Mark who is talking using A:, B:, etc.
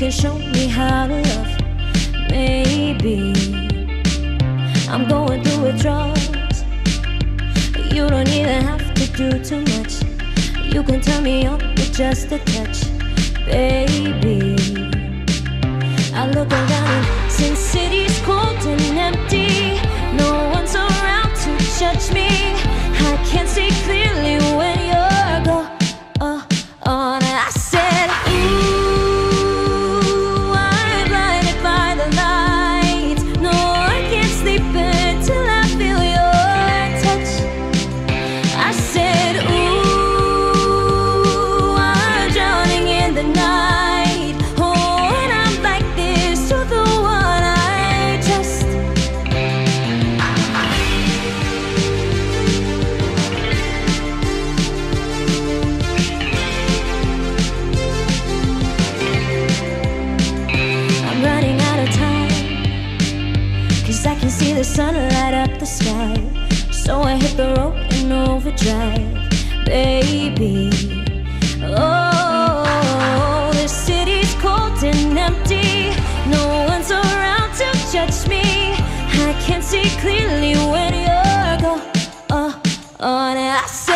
A: can show me how to love. Maybe I'm going through withdrawals. You don't even have to do too much. You can turn me on with just a touch, baby. I look around and Sin City's Cause I can see the sun light up the sky. So I hit the road in overdrive Baby. Oh, the city's cold and empty. No one's around to judge me. I can't see clearly when you're gone Oh, uh, oh, and I see.